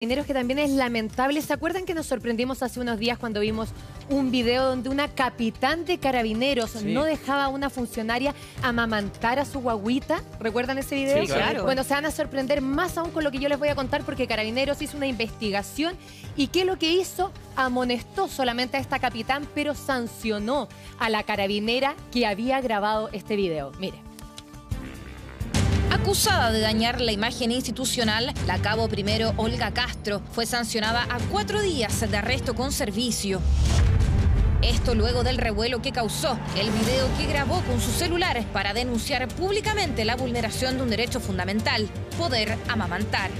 que también es lamentable. ¿Se acuerdan que nos sorprendimos hace unos días cuando vimos un video donde una capitán de carabineros no dejaba a una funcionaria amamantar a su guaguita? ¿Recuerdan ese video? Sí, claro. Bueno, se van a sorprender más aún con lo que yo les voy a contar porque Carabineros hizo una investigación y ¿qué es lo que hizo? Amonestó solamente a esta capitán, pero sancionó a la carabinera que había grabado este video. Mire. Acusada de dañar la imagen institucional, la cabo primero Olga Castro fue sancionada a cuatro días de arresto con servicio. Esto luego del revuelo que causó el video que grabó con sus celulares para denunciar públicamente la vulneración de un derecho fundamental, poder amamantar.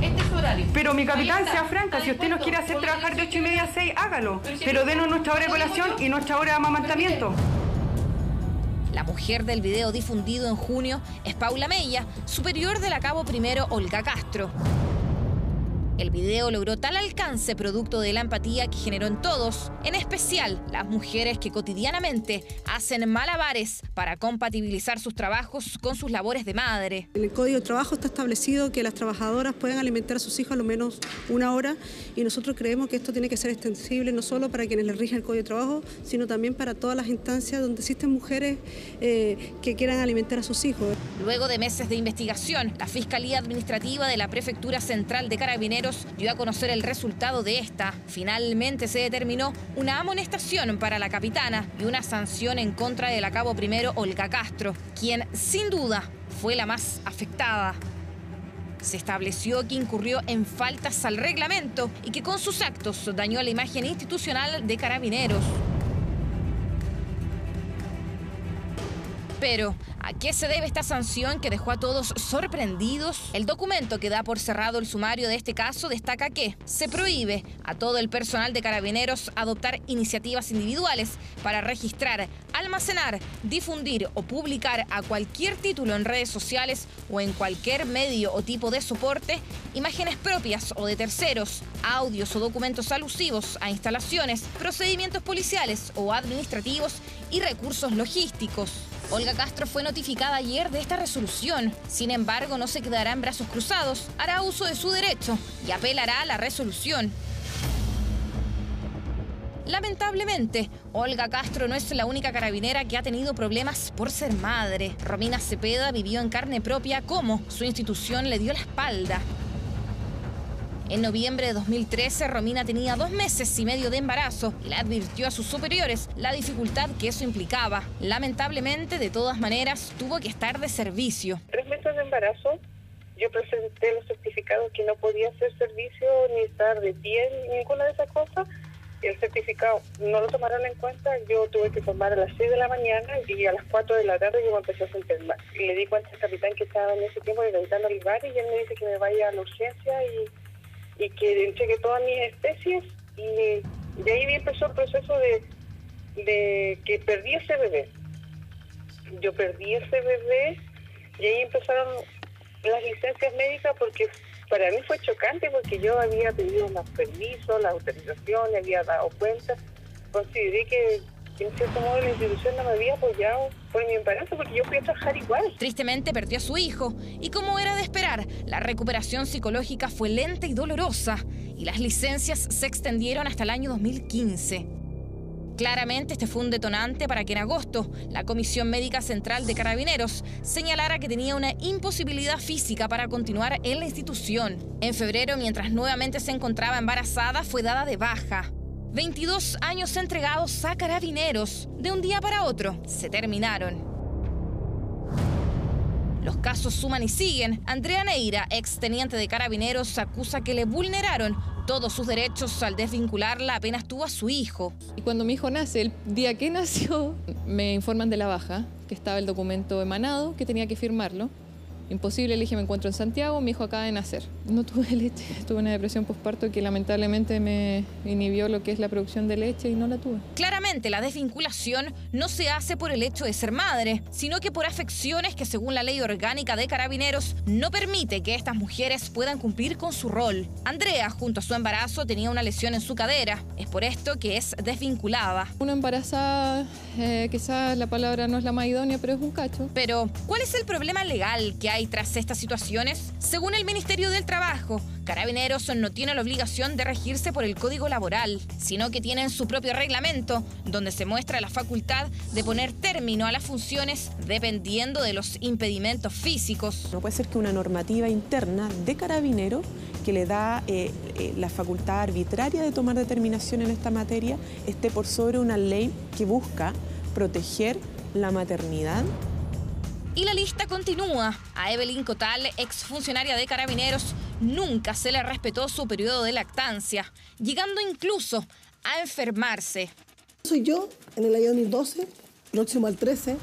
Este es horario. Pero mi capitán, sea franca, si usted nos quiere hacer trabajar de ocho y media a 6, hágalo. Pero denos nuestra hora de colación y nuestra hora de amamantamiento. La mujer del video difundido en junio es Paula Mella, superior de la cabo primero Olga Castro. El video logró tal alcance producto de la empatía que generó en todos, en especial las mujeres que cotidianamente hacen malabares para compatibilizar sus trabajos con sus labores de madre. En el Código de Trabajo está establecido que las trabajadoras pueden alimentar a sus hijos a lo menos una hora y nosotros creemos que esto tiene que ser extensible no solo para quienes les rige el Código de Trabajo, sino también para todas las instancias donde existen mujeres eh, que quieran alimentar a sus hijos. Luego de meses de investigación, la Fiscalía Administrativa de la Prefectura Central de Carabineros dio a conocer el resultado de esta. Finalmente se determinó una amonestación para la capitana y una sanción en contra del cabo primero Olga Castro, quien sin duda fue la más afectada. Se estableció que incurrió en faltas al reglamento y que con sus actos dañó la imagen institucional de carabineros. Pero, ¿a qué se debe esta sanción que dejó a todos sorprendidos? El documento que da por cerrado el sumario de este caso destaca que se prohíbe a todo el personal de carabineros adoptar iniciativas individuales para registrar, almacenar, difundir o publicar a cualquier título en redes sociales o en cualquier medio o tipo de soporte imágenes propias o de terceros, audios o documentos alusivos a instalaciones, procedimientos policiales o administrativos y recursos logísticos. Olga Castro fue notificada ayer de esta resolución. Sin embargo, no se quedará en brazos cruzados, hará uso de su derecho y apelará a la resolución. Lamentablemente, Olga Castro no es la única carabinera que ha tenido problemas por ser madre. Romina Cepeda vivió en carne propia cómo su institución le dio la espalda. En noviembre de 2013, Romina tenía dos meses y medio de embarazo y le advirtió a sus superiores la dificultad que eso implicaba. Lamentablemente, de todas maneras, tuvo que estar de servicio. Tres meses de embarazo, yo presenté los certificados que no podía hacer servicio ni estar de pie, ni ninguna de esas cosas. El certificado no lo tomaron en cuenta, yo tuve que tomar a las 6 de la mañana y a las 4 de la tarde yo me empecé a sentir mal. Y le di cuenta al capitán que estaba en ese tiempo visitando el bar y él me dice que me vaya a la urgencia y y que entregue todas mis especies y de ahí empezó el proceso de, de que perdí ese bebé. Yo perdí ese bebé y ahí empezaron las licencias médicas porque para mí fue chocante porque yo había pedido los permisos, la autorización, le había dado cuenta, consideré que en cierto modo la institución no me había apoyado por mi embarazo porque yo fui a trabajar igual. Tristemente perdió a su hijo y como era de esperar, la recuperación psicológica fue lenta y dolorosa y las licencias se extendieron hasta el año 2015. Claramente este fue un detonante para que en agosto la Comisión Médica Central de Carabineros señalara que tenía una imposibilidad física para continuar en la institución. En febrero, mientras nuevamente se encontraba embarazada, fue dada de baja. 22 años entregados a carabineros. De un día para otro, se terminaron. Los casos suman y siguen. Andrea Neira, ex teniente de carabineros, acusa que le vulneraron todos sus derechos al desvincularla apenas tuvo a su hijo. Y cuando mi hijo nace, el día que nació, me informan de la baja, que estaba el documento emanado, que tenía que firmarlo. Imposible, le dije, me encuentro en Santiago, mi hijo acaba de nacer. No tuve leche, tuve una depresión postparto que lamentablemente me inhibió lo que es la producción de leche y no la tuve. Claramente la desvinculación no se hace por el hecho de ser madre, sino que por afecciones que según la ley orgánica de carabineros no permite que estas mujeres puedan cumplir con su rol. Andrea, junto a su embarazo, tenía una lesión en su cadera. Es por esto que es desvinculada. Una embarazada, eh, quizás la palabra no es la más idónea, pero es un cacho. Pero, ¿cuál es el problema legal que hay tras estas situaciones? Según el Ministerio del Trabajo, Carabineros no tiene la obligación de regirse por el código laboral, sino que tienen su propio reglamento, donde se muestra la facultad de poner término a las funciones dependiendo de los impedimentos físicos. No puede ser que una normativa interna de carabinero que le da eh, eh, la facultad arbitraria de tomar determinación en esta materia esté por sobre una ley que busca proteger la maternidad y la lista continúa. A Evelyn Cotal, exfuncionaria de Carabineros, nunca se le respetó su periodo de lactancia, llegando incluso a enfermarse. Soy yo en el año 2012, próximo al 13,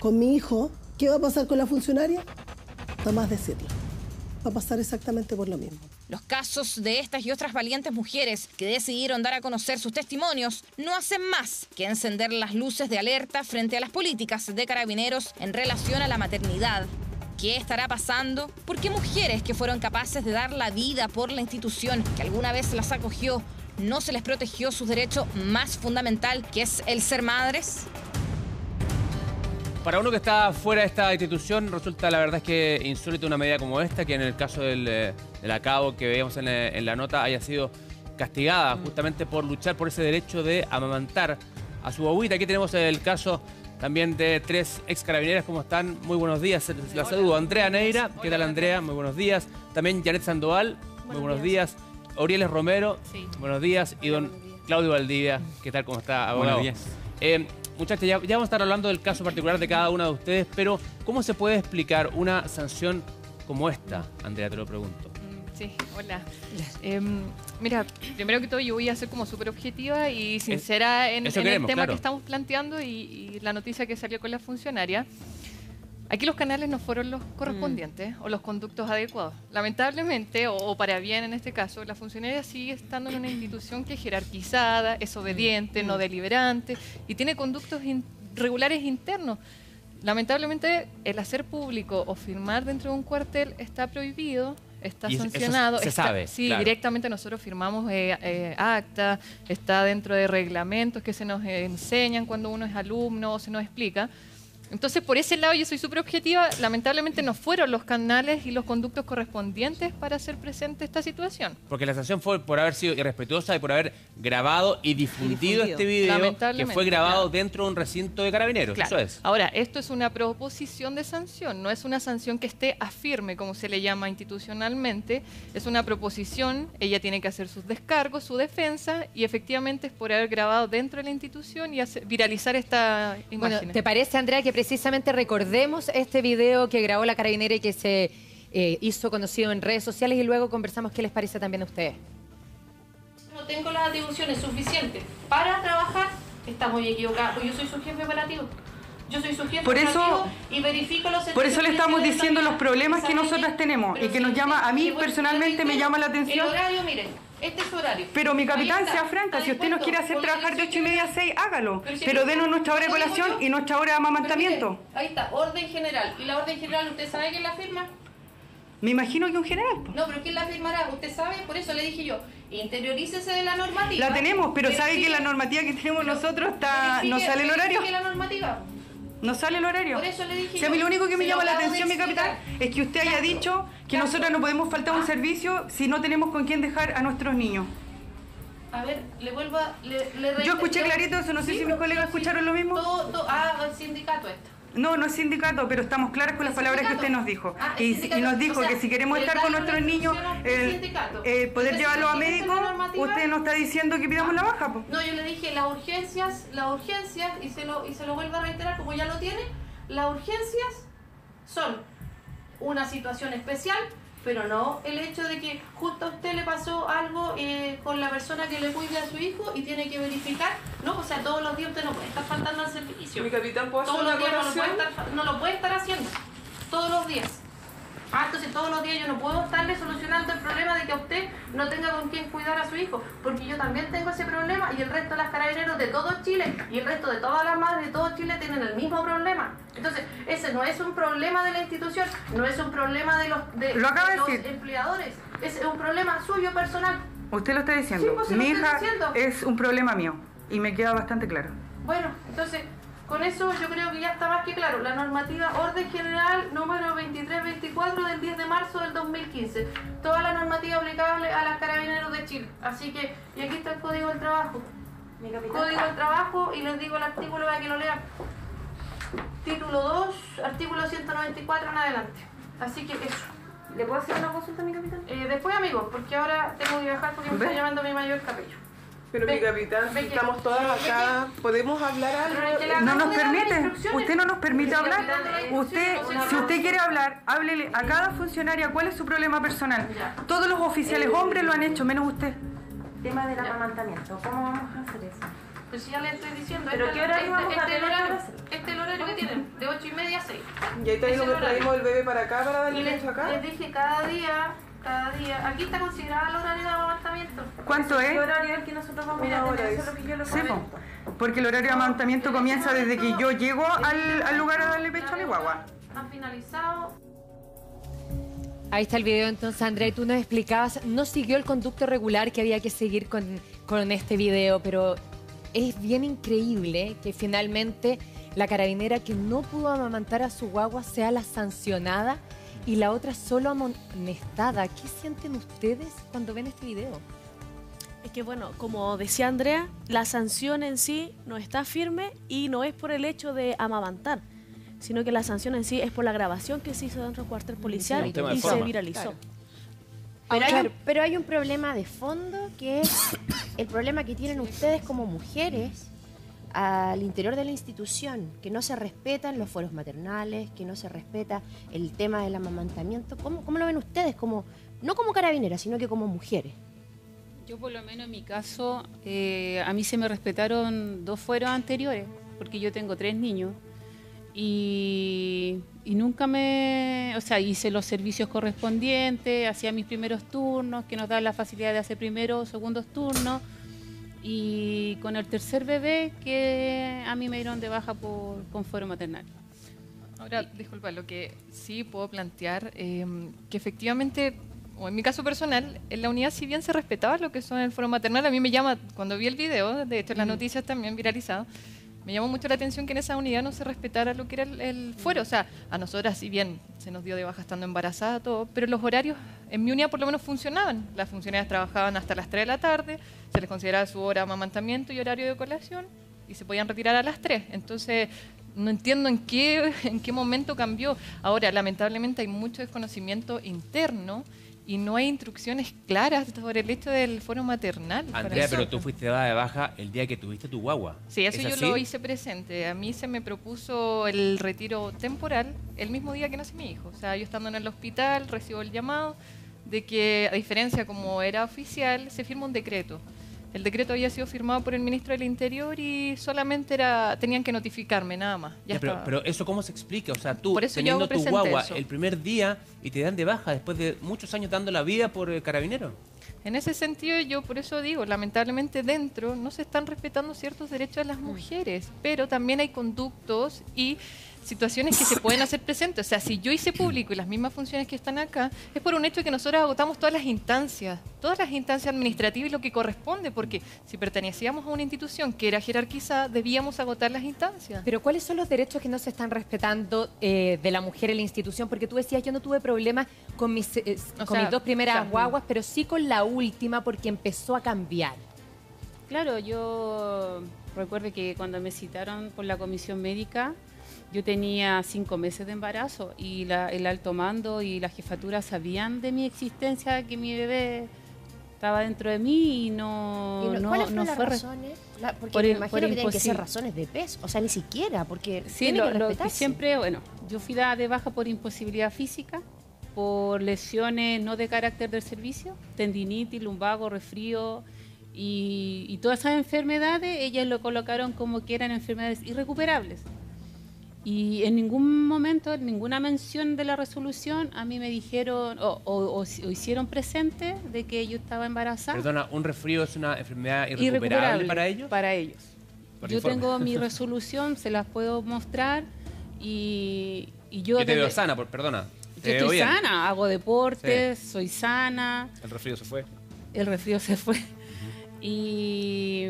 con mi hijo. ¿Qué va a pasar con la funcionaria? Nada más decirlo. Va a pasar exactamente por lo mismo. Los casos de estas y otras valientes mujeres que decidieron dar a conocer sus testimonios no hacen más que encender las luces de alerta frente a las políticas de carabineros en relación a la maternidad. ¿Qué estará pasando? ¿Por qué mujeres que fueron capaces de dar la vida por la institución que alguna vez las acogió no se les protegió su derecho más fundamental, que es el ser madres? Para uno que está fuera de esta institución, resulta la verdad es que insólito una medida como esta, que en el caso del, eh, acabo que veíamos eh, en, la nota haya sido castigada justamente por luchar por ese derecho de amamantar a su bobita. Aquí tenemos el caso también de tres ex carabineras. ¿Cómo están? Muy buenos días. La saludo. Andrea Neira. ¿Qué tal, Andrea? Muy buenos días. También Janet Sandoval. Muy buenos días. Orieles Romero. Buenos días. Y don Claudio Valdivia. ¿Qué tal? ¿Cómo está, abogado? Buenos días. Eh, Muchachos, ya, vamos a estar hablando del caso particular de cada una de ustedes, pero ¿cómo se puede explicar una sanción como esta? Andrea, te lo pregunto. Mm, sí, hola. Em, mira, primero que todo yo voy a ser como súper objetiva y sincera en, el tema que estamos planteando y, la noticia que salió con la funcionaria. Aquí los canales no fueron los correspondientes o los conductos adecuados. Lamentablemente, o, para bien en este caso, la funcionaria sigue estando en una institución que es jerarquizada, es obediente, no deliberante y tiene conductos regulares internos. Lamentablemente, el hacer público o firmar dentro de un cuartel está prohibido, está sancionado. se sabe. Sí, directamente nosotros firmamos eh, eh, acta, está dentro de reglamentos que se nos enseñan cuando uno es alumno o se nos explica. Entonces, por ese lado, yo soy súper objetiva. Lamentablemente no fueron los canales y los conductos correspondientes para hacer presente esta situación. Porque la sanción fue por haber sido irrespetuosa y por haber grabado y difundido, este video que fue grabado dentro de un recinto de carabineros. Eso es. Ahora, esto es una proposición de sanción, no es una sanción que esté afirme, como se le llama institucionalmente. Es una proposición, ella tiene que hacer sus descargos, su defensa, y efectivamente es por haber grabado dentro de la institución y viralizar esta imagen. ¿te parece, Andrea, que precisamente recordemos este video que grabó la carabinera y que se eh, hizo conocido en redes sociales y luego conversamos qué les parece también a ustedes. No tengo las atribuciones suficientes para trabajar, está muy equivocado. Yo soy su jefe operativo. Yo soy su jefe por eso, y verifico los Por eso le estamos diciendo los problemas que nosotras tenemos y que nos llama, a mí personalmente me llama la atención. El horario, miren, este es horario. Pero mi capitán, sea franca, si usted nos quiere hacer trabajar de 8 y media a 6, hágalo. Pero, denos nuestra hora de colación y nuestra hora de amamantamiento. ahí está, orden general. ¿Y la orden general usted sabe quién la firma? Me imagino que un general. No, pero ¿quién la firmará? Usted sabe, por eso le dije yo, interiorícese de la normativa. La tenemos, pero ¿sabe que la normativa que tenemos nosotros está no sale el horario? la normativa? No sale el horario. Por eso le dije. Si a mí lo único que me llama la atención, mi capitán, es que usted haya dicho que nosotros no podemos faltar un servicio si no tenemos con quién dejar a nuestros niños. A ver, le vuelvo a... Le, Yo escuché clarito eso, no sé si mis colegas escucharon lo mismo. Todo, ah, el sindicato esto. No, no es sindicato, pero estamos claras con las palabras que usted nos dijo. Ah, y, nos dijo que si queremos estar con nuestros niños, eh, poder llevarlos a médico, usted nos está diciendo que pidamos la baja. No, yo le dije las urgencias, las urgencias, y se, lo, y se lo vuelvo a reiterar como ya lo tiene, las urgencias son una situación especial pero no el hecho de que justo a usted le pasó algo eh, con la persona que le cuida a su hijo y tiene que verificar, no, o sea, todos los días usted no puede estar faltando al servicio. Mi capitán, ¿puedo todos los días no lo, puede estar, no lo puede estar haciendo, todos los días. Ah, entonces todos los días yo no puedo estarle solucionando el problema de que usted no tenga con quién cuidar a su hijo, porque yo también tengo ese problema y el resto de las carabineros de todo Chile y el resto de todas las madres de todo Chile tienen el mismo problema. Entonces, ese no es un problema de la institución, no es un problema de los, de, los empleadores, es un problema suyo personal. Usted lo está diciendo. Sí, pues, Mi hija es un problema mío y me queda bastante claro. Bueno, entonces Con eso yo creo que ya está más que claro. La normativa Orden General número 2324 del 10 de marzo del 2015. Toda la normativa aplicable a las carabineros de Chile. Así que, y aquí está el Código del Trabajo. Código del Trabajo y les digo el artículo para que lo lean. Título 2, artículo 194 en adelante. Así que eso. ¿Le puedo hacer una consulta a mi capitán? Eh, después, amigos, porque ahora tengo que viajar porque me está llamando mi mayor cabello. Pero mi capitán, que- estamos todas acá, ¿podemos hablar algo? No nos permite. Usted no nos permite hablar. Usted, si usted quiere hablar, háblele a cada funcionaria cuál es su problema personal. Todos los oficiales hombres lo han hecho, menos usted. Tema del amamantamiento. ¿Cómo vamos a hacer eso? Pues ya le estoy diciendo. ¿Pero este, qué horario este, vamos a este horario? Este es el horario que tienen, de 8 y media a 6. Y ahí te digo que traemos el bebé para acá para darle les, leche acá. les dije cada día, cada día. Aquí está considerado el horario de amamantamiento. ¿Cuánto es? ¿Qué horario es el que nosotros vamos a hora. Eso es lo que yo le Sí, porque el horario de amamantamiento comienza desde que yo llego al, al lugar a darle pecho a mi guagua. Han finalizado. Ahí está el video entonces, Andrea, y tú nos explicabas, no siguió el conducto regular que había que seguir con, con este video, pero es bien increíble que finalmente la carabinera que no pudo amamantar a su guagua sea la sancionada y la otra solo amonestada. ¿Qué sienten ustedes cuando ven este video? Es que bueno, como decía Andrea, la sanción en sí no está firme y no es por el hecho de amamantar, sino que la sanción en sí es por la grabación que se hizo dentro del cuartel policial y se viralizó. Pero hay, Claro. un, pero hay un problema de fondo que es el problema que tienen ustedes como mujeres al interior de la institución, que no se respetan los foros maternales, que no se respeta el tema del amamantamiento. ¿Cómo, cómo lo ven ustedes? Como, no como carabineras, sino que como mujeres. Yo por lo menos en mi caso, eh, a mí se me respetaron dos fueros anteriores, porque yo tengo tres niños y, y nunca me, o sea, hice los servicios correspondientes, hacía mis primeros turnos, que nos dan la facilidad de hacer primeros o segundos turnos, y con el tercer bebé que a mí me dieron de baja por, con fuero maternal. Ahora, disculpa, lo que sí puedo plantear, eh, que efectivamente, o en mi caso personal, en la unidad si bien se respetaba lo que son el foro maternal, a mí me llama, cuando vi el video, de hecho en las noticias también viralizado, me llamó mucho la atención que en esa unidad no se respetara lo que era el, el fuero. O sea, a nosotras si bien se nos dio de baja estando embarazada, todo, pero los horarios en mi unidad por lo menos funcionaban. Las funcionarias trabajaban hasta las 3 de la tarde, se les consideraba su hora de amamantamiento y horario de colación, y se podían retirar a las 3. Entonces, no entiendo en qué, en qué momento cambió. Ahora, lamentablemente hay mucho desconocimiento interno y no hay instrucciones claras sobre el hecho del foro maternal. Andrea, pero tú fuiste dada de baja el día que tuviste tu guagua. Sí, eso ¿Es yo así? lo hice presente. A mí se me propuso el retiro temporal el mismo día que nace mi hijo. O sea, yo estando en el hospital recibo el llamado de que, a diferencia como era oficial, se firma un decreto. El decreto había sido firmado por el ministro del Interior y solamente era tenían que notificarme, nada más. Ya Ya, pero, eso cómo se explica, o sea, tú Por eso yo teniendo tu guagua eso. el primer día y te dan de baja después de muchos años dando la vida por eh, carabinero. En ese sentido, yo por eso digo, lamentablemente dentro no se están respetando ciertos derechos de las mujeres, pero también hay conductos y situaciones que se pueden hacer presentes. O sea, si yo hice público y las mismas funciones que están acá, es por un hecho que nosotros agotamos todas las instancias, todas las instancias administrativas y lo que corresponde, porque si pertenecíamos a una institución que era jerarquizada, debíamos agotar las instancias. Pero ¿cuáles son los derechos que no se están respetando eh, de la mujer en la institución? Porque tú decías, yo no tuve problemas con mis, eh, O con sea, mis dos primeras claro. guaguas, pero sí con la última porque empezó a cambiar. Claro, yo recuerdo que cuando me citaron por la comisión médica, yo tenía cinco meses de embarazo y la- el alto mando y la jefatura sabían de mi existencia, que mi bebé estaba dentro de mí y no, ¿Y no- no, ¿Cuáles fueron no las fue razones? La- porque por me el- imagino por que tienen que ser razones de peso, o sea, ni siquiera, porque Sí, tiene lo, que lo que respetarse. siempre, bueno, yo fui dada de baja por imposibilidad física, por lesiones no de carácter del servicio, tendinitis, lumbago, resfrío y, y todas esas enfermedades, ellas lo colocaron como que eran enfermedades irrecuperables. Y en ningún momento, en ninguna mención de la resolución, a mí me dijeron o, o- o si- o hicieron presente de que yo estaba embarazada. Perdona, ¿un resfrío es una enfermedad irrecuperable, Irrecuperable para ellos? Para ellos. Por yo informe. tengo mi resolución, se las puedo mostrar y, y yo... Yo te veo sana, por, perdona. Yo Te estoy bien. sana, hago deportes, soy sana, El resfrío se fue. el resfrío se fue. Y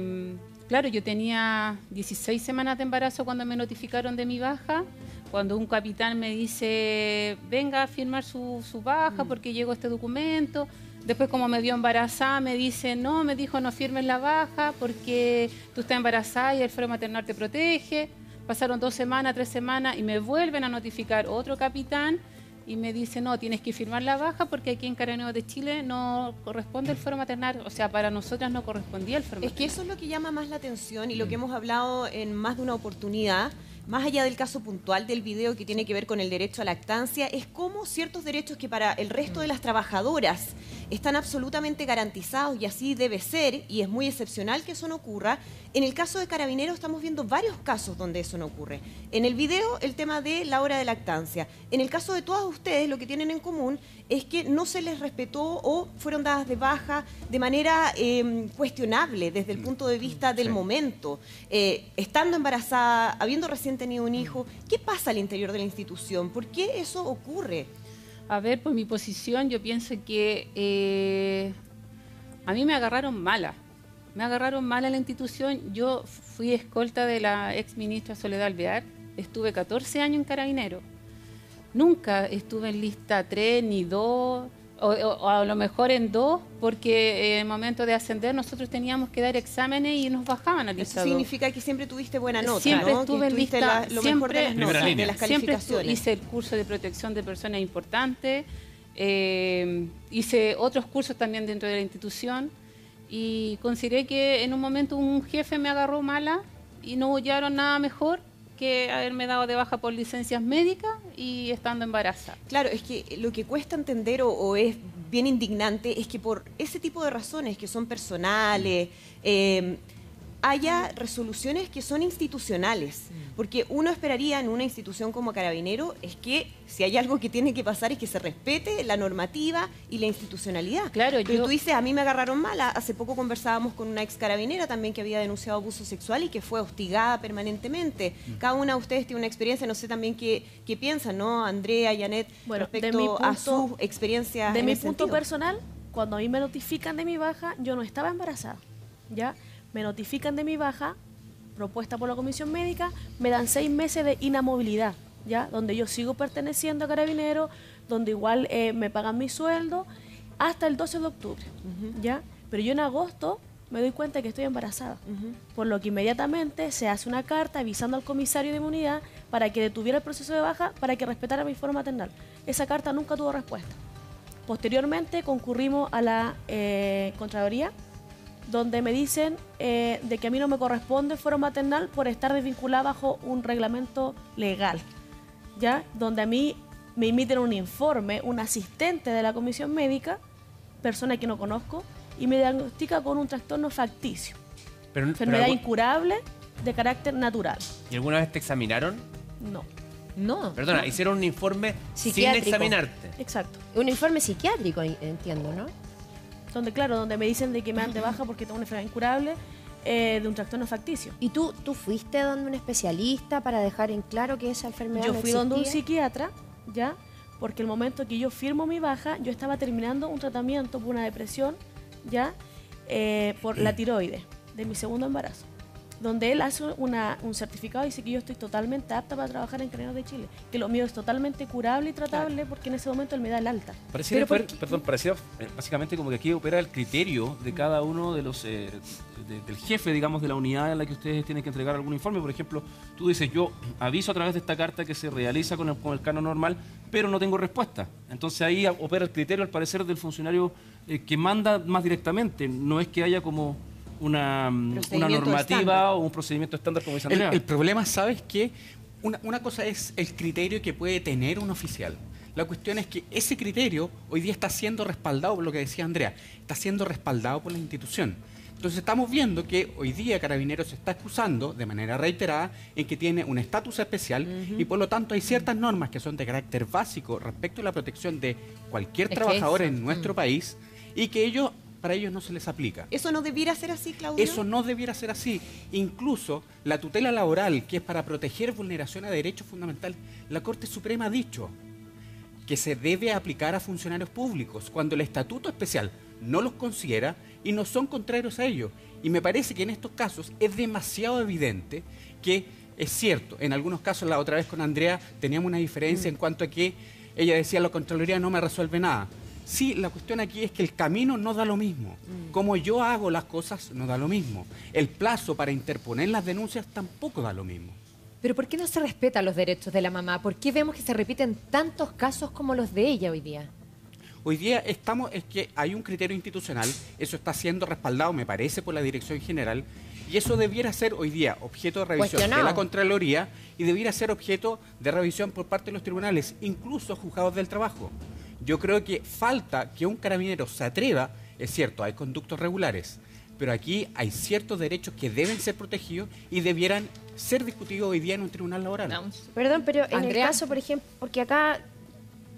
Claro, yo tenía 16 semanas de embarazo cuando me notificaron de mi baja. Cuando un capitán me dice, venga a firmar su, su baja porque llegó este documento. Después, como me vio embarazada, me dice, no, me dijo, no firmes la baja porque tú estás embarazada y el fuero maternal te protege. Pasaron dos semanas, tres semanas y me vuelven a notificar otro capitán y me dice, no, tienes que firmar la baja porque aquí en Carabineros de Chile no corresponde el fuero maternal. O sea, para nosotras no correspondía el fuero Es que eso es lo que llama más la atención y lo que hemos hablado en más de una oportunidad, más allá del caso puntual del video que tiene que ver con el derecho a lactancia, es cómo ciertos derechos que para el resto de las trabajadoras están absolutamente garantizados y así debe ser, y es muy excepcional que eso no ocurra. En el caso de Carabineros estamos viendo varios casos donde eso no ocurre. En el video el tema de la hora de lactancia. En el caso de todas ustedes lo que tienen en común es que no se les respetó o fueron dadas de baja de manera eh, cuestionable desde el punto de vista del momento. Eh, estando embarazada, habiendo recién tenido un hijo, ¿qué pasa al interior de la institución? ¿Por qué eso ocurre? A ver, por mi posición, yo pienso que eh, a mí me agarraron mala. Me agarraron mala la institución. Yo fui escolta de la ex ministra Soledad Alvear. Estuve 14 años en Carabinero. Nunca estuve en lista 3 ni 2, o, o a lo mejor en 2, porque en el momento de ascender nosotros teníamos que dar exámenes y nos bajaban al Eso lista 2. significa que siempre tuviste buena nota, Siempre ¿no? estuve en lista, la- lo siempre, mejor de las notas, de las siempre calificaciones. hice el curso de protección de personas importantes, eh, hice otros cursos también dentro de la institución y consideré que en un momento un jefe me agarró mala y no hallaron nada mejor que haberme dado de baja por licencias médicas y estando embarazada. Claro, es que lo que cuesta entender o, es bien indignante es que por ese tipo de razones que son personales, eh, haya resoluciones que son institucionales. Porque uno esperaría en una institución como Carabinero es que si hay algo que tiene que pasar es que se respete la normativa y la institucionalidad. Claro, Pero yo- tú dices, a mí me agarraron mala. Hace poco conversábamos con una ex carabinera también que había denunciado abuso sexual y que fue hostigada permanentemente. Cada una de ustedes tiene una experiencia, no sé también qué, qué piensan, ¿no? Andrea, Janet, Bueno, respecto a sus experiencias. De en mi punto sentido. personal, cuando a mí me notifican de mi baja, yo no estaba embarazada. ¿Ya? Me notifican de mi baja, propuesta por la comisión médica, me dan seis meses de inamovilidad, ¿ya? Donde yo sigo perteneciendo a Carabinero, donde igual eh, me pagan mi sueldo, hasta el 12 de octubre, ¿ya? Pero yo en agosto me doy cuenta que estoy embarazada, por lo que inmediatamente se hace una carta avisando al comisario de inmunidad para que detuviera el proceso de baja, para que respetara mi forma maternal. Esa carta nunca tuvo respuesta. Posteriormente concurrimos a la eh, Contraloría, donde me dicen eh, de que a mí no me corresponde fuero maternal por estar desvinculada bajo un reglamento legal, ¿ya? Donde a mí me emiten un informe, un asistente de la comisión médica, persona que no conozco, y me diagnostica con un trastorno facticio, Pero, pero enfermedad algu- incurable de carácter natural. ¿Y alguna vez te examinaron? No. No. Perdona, hicieron un informe sin examinarte. Exacto. Un informe psiquiátrico, en- entiendo, ¿no? Donde, claro, donde me dicen de que me dan de baja porque tengo una enfermedad incurable eh, de un trastorno facticio. ¿Y tú, tú fuiste donde un especialista para dejar en claro que esa enfermedad Yo no fui donde un psiquiatra, ¿ya? Porque el momento que yo firmo mi baja, yo estaba terminando un tratamiento por una depresión, ¿ya? Eh, por la tiroides de mi segundo embarazo. Donde él hace una- un certificado y dice que yo estoy totalmente apta para trabajar en Carabineros de Chile. Que lo mío es totalmente curable y tratable porque en ese momento él me da el alta. Pareciera, perdón, parecía eh, básicamente como que aquí opera el criterio de cada uno de los eh, de- del jefe, digamos, de la unidad en la que ustedes tienen que entregar algún informe. Por ejemplo, tú dices, yo aviso a través de esta carta que se realiza con el, con el canon normal, pero no tengo respuesta. Entonces ahí opera el criterio, al parecer, del funcionario eh, que manda más directamente. No es que haya como una, mm, una normativa estándar. o un procedimiento estándar como dice El, Andrea. el problema, ¿sabes qué? Una, una cosa es el criterio que puede tener un oficial. La cuestión es que ese criterio hoy día está siendo respaldado por lo que decía Andrea, está siendo respaldado por la institución. Entonces estamos viendo que hoy día Carabineros se está excusando de manera reiterada en que tiene un estatus especial y por lo tanto hay ciertas normas que son de carácter básico respecto a la protección de cualquier Es trabajador en nuestro país y que ellos para ellos no se les aplica. ¿Eso no debiera ser así, Claudio? Eso no debiera ser así. Incluso la tutela laboral, que es para proteger vulneración a derechos fundamentales, la Corte Suprema ha dicho que se debe aplicar a funcionarios públicos. Cuando el estatuto especial no los considera, y no son contrarios a ello. Y me parece que en estos casos es demasiado evidente que es cierto, en algunos casos la otra vez con Andrea teníamos una diferencia en cuanto a que ella decía la Contraloría no me resuelve nada. Sí, la cuestión aquí es que el camino no da lo mismo. Como yo hago las cosas no da lo mismo. El plazo para interponer las denuncias tampoco da lo mismo. Pero ¿por qué no se respetan los derechos de la mamá? ¿Por qué vemos que se repiten tantos casos como los de ella hoy día? Hoy día estamos, es que hay un criterio institucional, eso está siendo respaldado, me parece, por la Dirección General, y eso debiera ser hoy día objeto de revisión de la Contraloría y debiera ser objeto de revisión por parte de los tribunales, incluso juzgados del trabajo. Yo creo que falta que un carabinero se atreva, es cierto, hay conductos regulares, pero aquí hay ciertos derechos que deben ser protegidos y debieran ser discutidos hoy día en un tribunal laboral. Perdón, pero en Andrea. el caso, por ejemplo, porque acá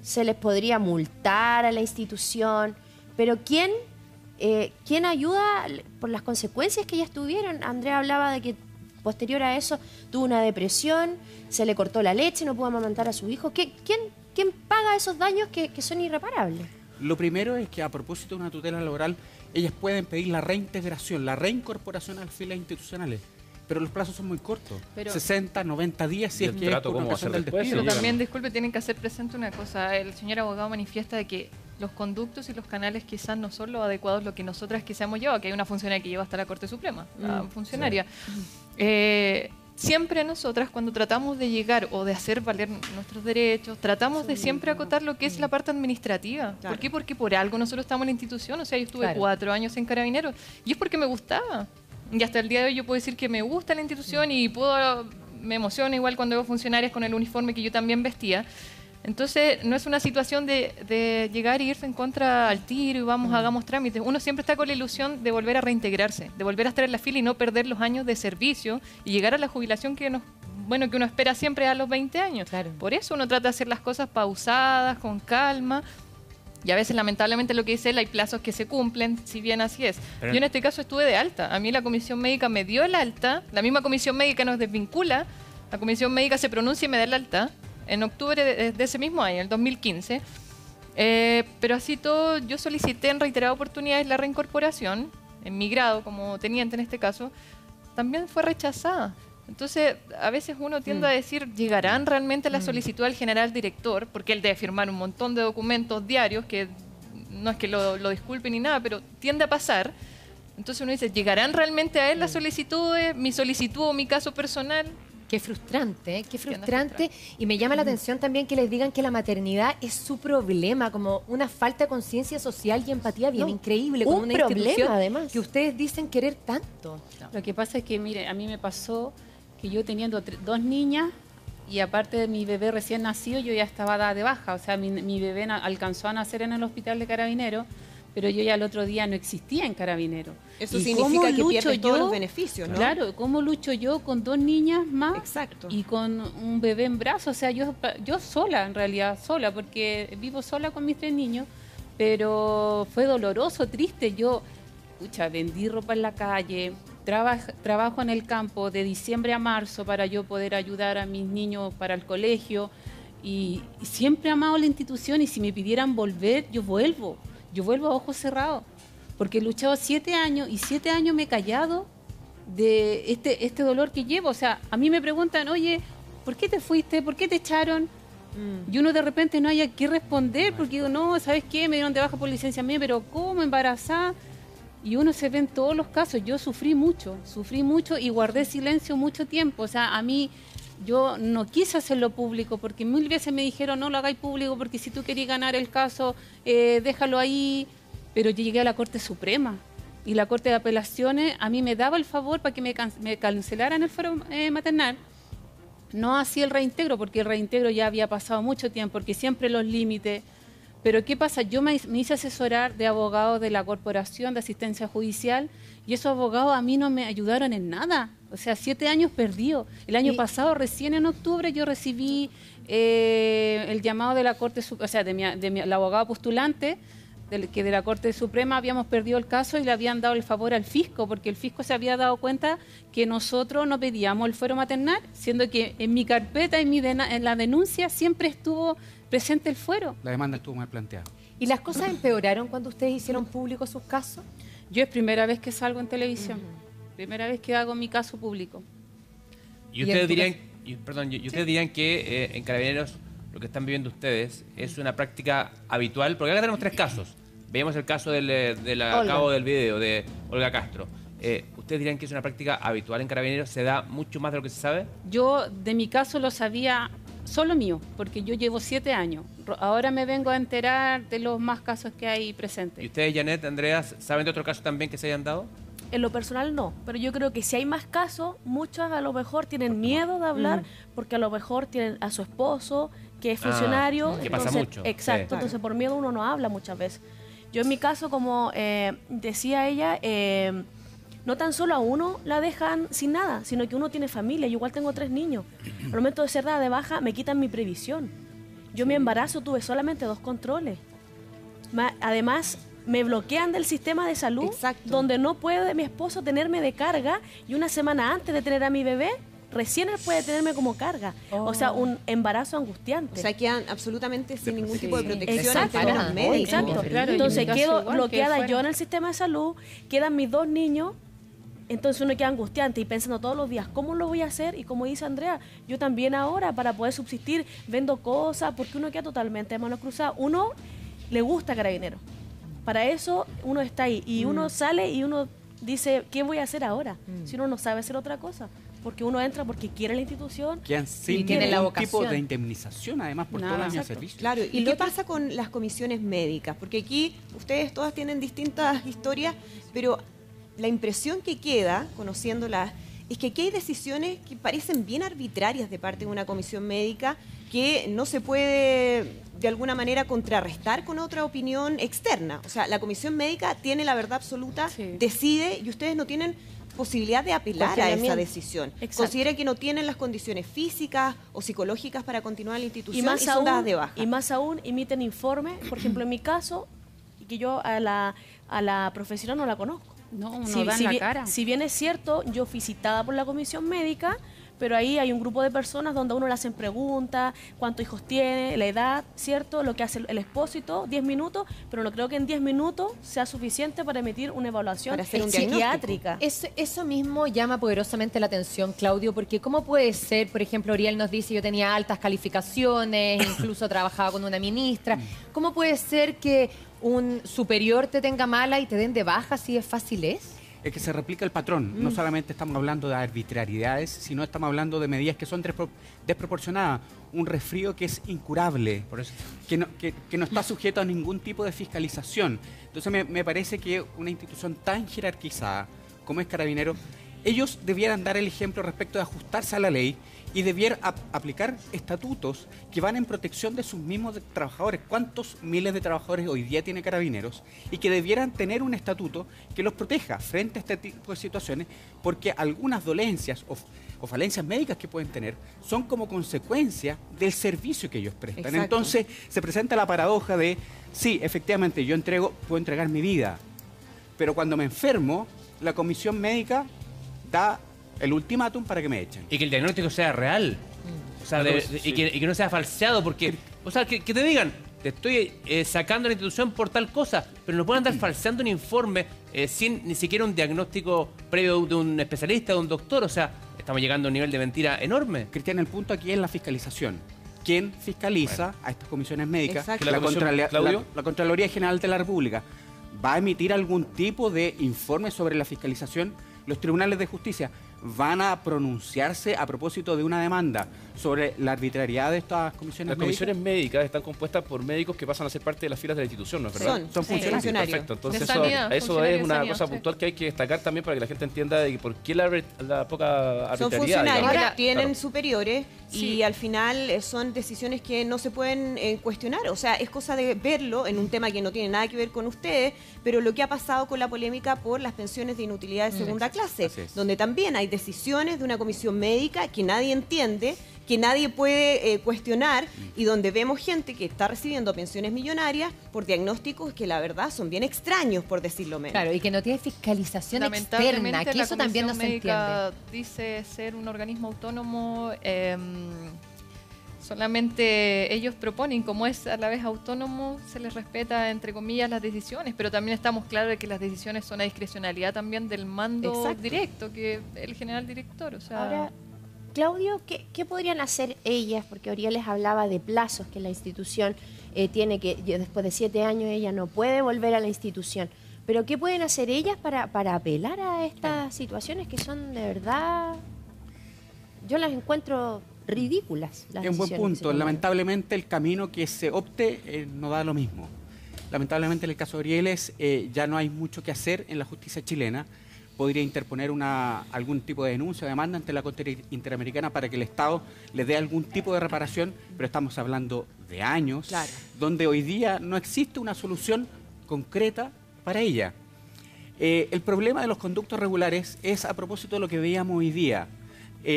se les podría multar a la institución, pero ¿quién, eh, ¿quién ayuda por las consecuencias que ellas tuvieron? Andrea hablaba de que posterior a eso tuvo una depresión, se le cortó la leche, no pudo amamantar a su hijo. ¿Qué- quién, ¿Quién paga esos daños que, que son irreparables? Lo primero es que a propósito de una tutela laboral, ellas pueden pedir la reintegración, la reincorporación a las filas institucionales. Pero los plazos son muy cortos. Pero- 60, 90 días si ¿Y es el que es trato por ocasión del después? despido. Pero también, disculpe, tienen que hacer presente una cosa. El señor abogado manifiesta de que los conductos y los canales quizás no son los adecuados lo que nosotras quisiéramos llevar, que hay una funcionaria que lleva hasta la Corte Suprema, la Mm, funcionaria. Eh, siempre nosotras cuando tratamos de llegar o de hacer valer nuestros derechos, tratamos de siempre acotar lo que es la parte administrativa. ¿Por qué? Porque por algo nosotros estamos en la institución, o sea, yo estuve Claro. cuatro años en Carabineros y es porque me gustaba. Y hasta el día de hoy yo puedo decir que me gusta la institución y puedo, me emociona igual cuando veo funcionarias con el uniforme que yo también vestía. Entonces, no es una situación de, de llegar e irse en contra al tiro y vamos, hagamos trámites. Uno siempre está con la ilusión de volver a reintegrarse, de volver a estar en la fila y no perder los años de servicio y llegar a la jubilación que nos bueno que uno espera siempre a los 20 años. Por eso uno trata de hacer las cosas pausadas, con calma. Y a veces, lamentablemente, lo que dice él, hay plazos que se cumplen, si bien así es. Pero- Yo en este caso estuve de alta. A mí la comisión médica me dio el alta, la misma comisión médica nos desvincula, la comisión médica se pronuncia y me da el alta en octubre de, de ese mismo año, el 2015. Eh, pero así todo, yo solicité en reiteradas oportunidades la reincorporación, en mi grado como teniente en este caso, también fue rechazada. Entonces, a veces uno tiende a decir, ¿llegarán realmente la solicitud al general director? Porque él debe firmar un montón de documentos diarios que no es que lo, lo disculpe ni nada, pero tiende a pasar. Entonces uno dice, ¿llegarán realmente a él las solicitudes, mi solicitud o mi caso personal? Qué frustrante, ¿eh? qué frustrante. Y me llama la atención también que les digan que la maternidad es su problema, como una falta de conciencia social y empatía bien No, increíble, un como una problema, institución además. que ustedes dicen querer tanto. Lo que pasa es que, mire, a mí me pasó que yo teniendo dos niñas y aparte de mi bebé recién nacido, yo ya estaba dada de baja. O sea, mi, mi bebé alcanzó a nacer en el hospital de Carabinero, pero yo ya el otro día no existía en Carabinero. Eso ¿Y significa cómo que lucho pierdes todos yo? los beneficios, ¿no? Claro, ¿cómo lucho yo con dos niñas más? Exacto. Y con un bebé en brazos. O sea, yo, yo sola, en realidad, sola, porque vivo sola con mis tres niños, pero fue doloroso, triste. Yo, escucha, vendí ropa en la calle, traba- trabajo en el campo de diciembre a marzo para yo poder ayudar a mis niños para el colegio. Y, y siempre he amado la institución y si me pidieran volver, yo vuelvo. Yo vuelvo a ojos cerrados. Porque he luchado siete años y siete años me he callado de este, este dolor que llevo. O sea, a mí me preguntan, oye, ¿por qué te fuiste? ¿Por qué te echaron? Y uno de repente no haya que responder porque digo, no, ¿sabes qué? Me dieron de baja por licencia mía, pero ¿cómo embarazada? Y uno se ve en todos los casos. Yo sufrí mucho, sufrí mucho y guardé silencio mucho tiempo. O sea, a mí yo no quise hacerlo público porque mil veces me dijeron no lo hagáis público porque si tú querías ganar el caso, eh, déjalo ahí. Pero yo llegué a la Corte Suprema y la Corte de Apelaciones a mí me daba el favor para que me, can- me cancelaran el fuero eh, maternal. No así el reintegro, porque el reintegro ya había pasado mucho tiempo, porque siempre los límites. Pero ¿qué pasa? Yo me, me hice asesorar de abogados de la Corporación de Asistencia Judicial y esos abogados a mí no me ayudaron en nada. O sea, siete años perdidos. El año pasado, recién en octubre, yo recibí eh, el llamado de la Corte, o sea, de mi, de mi- el abogado postulante, del- que de la Corte Suprema habíamos perdido el caso y le habían dado el favor al fisco, porque el fisco se había dado cuenta que nosotros no pedíamos el fuero maternal, siendo que en mi carpeta, en, mi dena- en la denuncia, siempre estuvo presente el fuero. La demanda estuvo mal planteada. ¿Y las cosas empeoraron cuando ustedes hicieron públicos sus casos? Yo es primera vez que salgo en televisión, primera vez que hago mi caso público. Y ustedes dirían, y, perdón, y ustedes dirían que eh, en Carabineros lo que están viviendo ustedes es una práctica habitual, porque acá tenemos tres casos. Veamos el caso del, eh, del acabo del video de Olga Castro. Eh, ¿Ustedes dirían que es una práctica habitual en Carabineros? ¿Se da mucho más de lo que se sabe? Yo de mi caso lo sabía solo mío, porque yo llevo siete años. Ahora me vengo a enterar de los más casos que hay presentes. ¿Y ustedes, Janet, Andreas, saben de otro caso también que se hayan dado? En lo personal no, pero yo creo que si hay más casos, muchos a lo mejor tienen miedo de hablar Mm. porque a lo mejor tienen a su esposo que es Ah, funcionario. que pasa entonces- mucho, Exacto, sí. entonces por miedo uno no habla muchas veces. Yo en mi caso, como eh, decía ella, eh, no tan solo a uno la dejan sin nada, sino que uno tiene familia. Yo igual tengo tres niños. Al momento de ser dada de baja me quitan mi previsión. Yo mi embarazo tuve solamente dos controles. Además, me bloquean del sistema de salud, donde no puede mi esposo tenerme de carga y una semana antes de tener a mi bebé, recién él puede tenerme como carga. O sea, un embarazo angustiante. O sea, quedan absolutamente sin ningún tipo de protección Exacto, médicos. exacto. Claro, Entonces quedo que bloqueada yo en el sistema de salud, quedan mis dos niños, entonces uno queda angustiante y pensando todos los días, ¿cómo lo voy a hacer? Y como dice Andrea, yo también ahora para poder subsistir vendo cosas, porque uno queda totalmente de manos cruzadas. Uno le gusta carabinero. Para eso uno está ahí y uno Mm. sale y uno dice, ¿qué voy a hacer ahora? Si uno no sabe hacer otra cosa. Porque uno entra porque quiere la institución. Quedan sin tiene la ningún tipo vocación. de indemnización, además, por todo el año de servicio. Claro, ¿y, qué pasa con las comisiones médicas? Porque aquí ustedes todas tienen distintas historias, pero la impresión que queda, conociéndolas, es que aquí hay decisiones que parecen bien arbitrarias de parte de una comisión médica que no se puede de alguna manera contrarrestar con otra opinión externa. O sea, la comisión médica tiene la verdad absoluta, decide y ustedes no tienen posibilidad de apelar a esa decisión. Exacto. Consideren que no tienen las condiciones físicas o psicológicas para continuar en la institución y más son dadas aún, de baja. y más aún emiten informes, por ejemplo en mi caso, y que yo a la, a la profesional no la conozco. No, en si la bien, cara. si bien es cierto, yo fui citada por la comisión médica, pero ahí hay un grupo de personas donde a uno le hacen preguntas, cuántos hijos tiene, la edad, ¿cierto? Lo que hace el- el expósito, 10 minutos, pero no creo que en 10 minutos sea suficiente para emitir una evaluación psiquiátrica. Eso, eso mismo llama poderosamente la atención, Claudio, porque ¿cómo puede ser, por ejemplo, Oriel nos dice yo tenía altas calificaciones, incluso trabajaba con una ministra, ¿cómo puede ser que un superior te tenga mala y te den de baja si es fácil es? Es que se replica el patrón. No Mm. solamente estamos hablando de arbitrariedades, sino estamos hablando de medidas que son despro- desproporcionadas. Un resfrío que es incurable, Que, no, que- que no está sujeto a ningún tipo de fiscalización. Entonces me, me parece que una institución tan jerarquizada como es Carabinero, ellos debieran dar el ejemplo respecto de ajustarse a la ley y debieran ap- aplicar estatutos que van en protección de sus mismos trabajadores. ¿Cuántos miles de trabajadores hoy día tiene Carabineros? Y que debieran tener un estatuto que los proteja frente a este tipo de situaciones, porque algunas dolencias o, o falencias médicas que pueden tener son como consecuencia del servicio que ellos prestan. Exacto. Entonces se presenta la paradoja de, sí, efectivamente, yo entrego, puedo entregar mi vida, pero cuando me enfermo, la comisión médica da el ultimátum para que me echen. Y que el diagnóstico sea real. O sea, de- de- y, que, y que no sea falseado, porque, o sea, que, que te digan, te estoy eh, sacando la institución por tal cosa, pero no pueden andar falseando un informe eh, sin ni siquiera un diagnóstico previo de un especialista, de un doctor. O sea, estamos llegando a un nivel de mentira enorme. Cristian, el punto aquí es la fiscalización. ¿Quién fiscaliza a estas comisiones médicas? Exacto. La, ¿La comisión, Contrale- Claudio? la- la Contraloría General de la República. ¿Va a emitir algún tipo de informe sobre la fiscalización? Los tribunales de justicia van a pronunciarse a propósito de una demanda sobre la arbitrariedad de estas comisiones Las médicas? comisiones médicas están compuestas por médicos que pasan a ser parte de las filas de la institución, ¿no es verdad? Son, son Sí. funcionarios. Perfecto. Entonces, De eso, sanidad, eso funcionarios es una sanidad, cosa sí. puntual que hay que destacar también para que la gente entienda de por qué la, la poca Son arbitrariedad. funcionarios digamos. que tienen Claro. superiores Sí. y al final eh, son decisiones que no se pueden eh, cuestionar. O sea, es cosa de verlo en un tema que no tiene nada que ver con ustedes, pero lo que ha pasado con la polémica por las pensiones de inutilidad de Mm. segunda clase, donde también hay decisiones de una comisión médica que nadie entiende que nadie puede eh, cuestionar y donde vemos gente que está recibiendo pensiones millonarias por diagnósticos que la verdad son bien extraños, por decirlo menos. Claro, y que no tiene fiscalización externa, que la eso también no se entiende. Dice ser un organismo autónomo eh, Solamente ellos proponen, como es a la vez autónomo, se les respeta, entre comillas, las decisiones, pero también estamos claros de que las decisiones son a discrecionalidad también del mando Exacto. directo, que el general director. O sea, Ahora, Claudio, ¿qué, qué podrían hacer ellas? Porque Oriel les hablaba de plazos que la institución eh, tiene que, después de siete años ella no puede volver a la institución. Pero ¿qué pueden hacer ellas para, para apelar a estas situaciones que son de verdad, yo las encuentro ridículas? Las Es un buen punto. Lamentablemente el camino que se opte eh, no da lo mismo. Lamentablemente en el caso de Orieles eh, ya no hay mucho que hacer en la justicia chilena. Podría interponer una, algún tipo de denuncia o demanda ante la Corte Interamericana para que el Estado le dé algún tipo de reparación, pero estamos hablando de años, donde hoy día no existe una solución concreta para ella. Eh, el problema de los conductos regulares es a propósito de lo que veíamos hoy día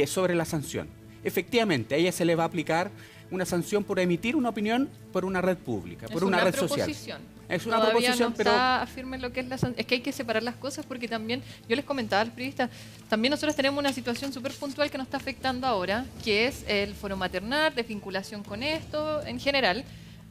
sobre la sanción. Efectivamente, a ella se le va a aplicar una sanción por emitir una opinión por una red pública, por es una, una red social. proposición. Es una Todavía proposición, no pero está firme lo que es la Es que hay que separar las cosas porque también, yo les comentaba al periodista, también nosotros tenemos una situación súper puntual que nos está afectando ahora, que es el foro maternal, desvinculación con esto en general.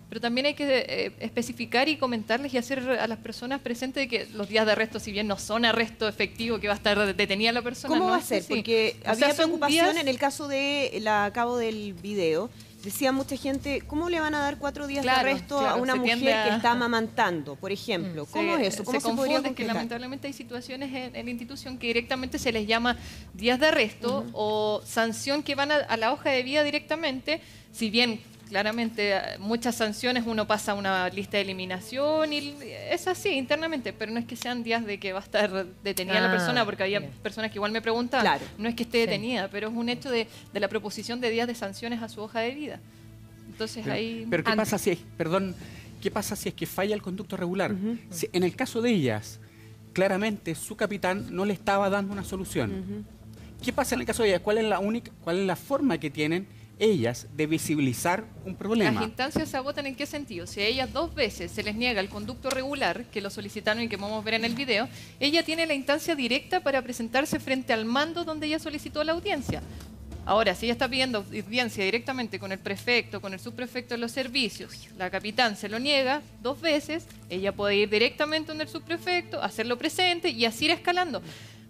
Pero también hay que eh, especificar y comentarles y hacer a las personas presentes de que los días de arresto, si bien no son arresto efectivo, que va a estar detenida la persona. ¿Cómo no va a ser? así. Porque O sea, había son preocupación días- en el caso de la a cabo del video. Decía mucha gente, ¿cómo le van a dar cuatro días Claro, de arresto a claro, una se mujer a- que está amamantando, por ejemplo? ¿Cómo se, es eso? ¿Cómo se, se podría que lamentablemente hay situaciones en, en la institución que directamente se les llama días de arresto o sanción que van a, a la hoja de vida directamente, si bien claramente muchas sanciones uno pasa a una lista de eliminación y es así internamente, pero no es que sean días de que va a estar detenida la Ah, persona, porque había bien. personas que igual me preguntan, Claro. no es que esté Sí. detenida, pero es un hecho de, de la proposición de días de sanciones a su hoja de vida. Entonces Pero, ahí... pero ¿qué pasa si es, perdón, qué pasa si es que falla el conducto regular? Si- en el caso de ellas, claramente su capitán no le estaba dando una solución. ¿Qué pasa en el caso de ellas? ¿Cuál es la única, cuál es la forma que tienen ellas de visibilizar un problema? Las instancias se agotan en qué sentido? Si a ellas dos veces se les niega el conducto regular, que lo solicitaron y que vamos a ver en el video, ella tiene la instancia directa para presentarse frente al mando donde ella solicitó la audiencia. Ahora, si ella está pidiendo audiencia directamente con el prefecto, con el subprefecto de los servicios, la capitán se lo niega dos veces, ella puede ir directamente donde el subprefecto, hacerlo presente y así ir escalando.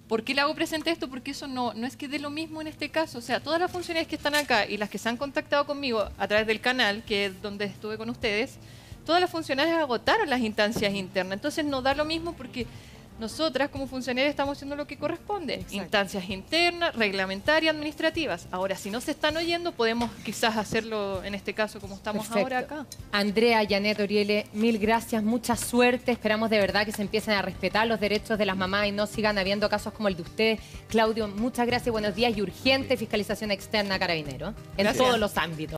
¿Por qué le hago presente esto? Porque eso no, no es que dé lo mismo en este caso. O sea, todas las funciones que están acá y las que se han contactado conmigo a través del canal, que es donde estuve con ustedes, todas las funcionarias agotaron las instancias internas. Entonces no da lo mismo porque nosotras como funcionarias estamos haciendo lo que corresponde. Instancias internas, reglamentarias, administrativas. Ahora, si no se están oyendo, podemos quizás hacerlo en este caso como estamos Perfecto. ahora acá. Andrea, Janet, Oriele, mil gracias, mucha suerte. Esperamos de verdad que se empiecen a respetar los derechos de las mamás y no sigan habiendo casos como el de ustedes. Claudio, muchas gracias, buenos días y urgente fiscalización externa, carabinero, en Gracias. todos los ámbitos.